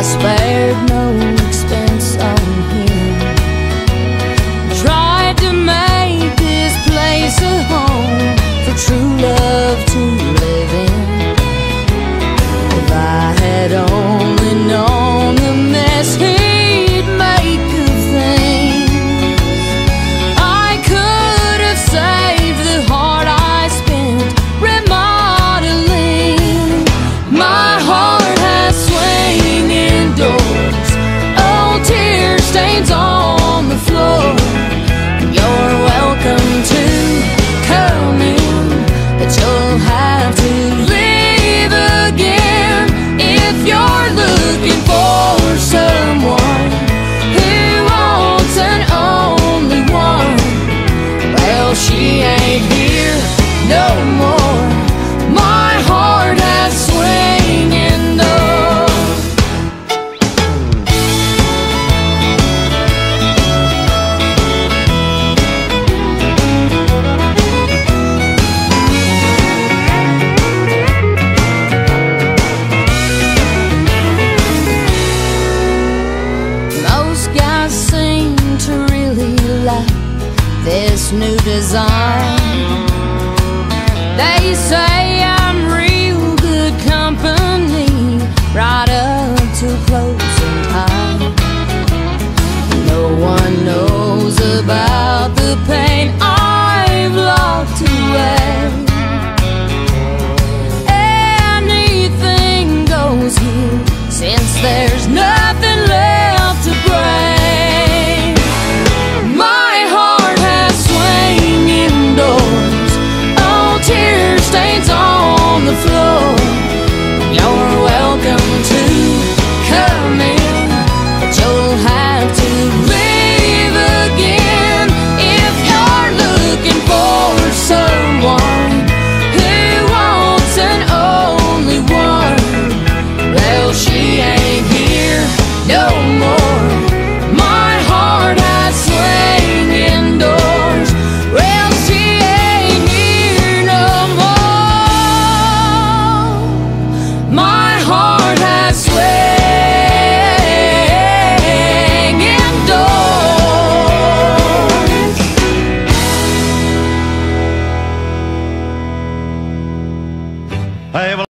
I spared no one. stains on this new design. They say. Indoors. Hey, well,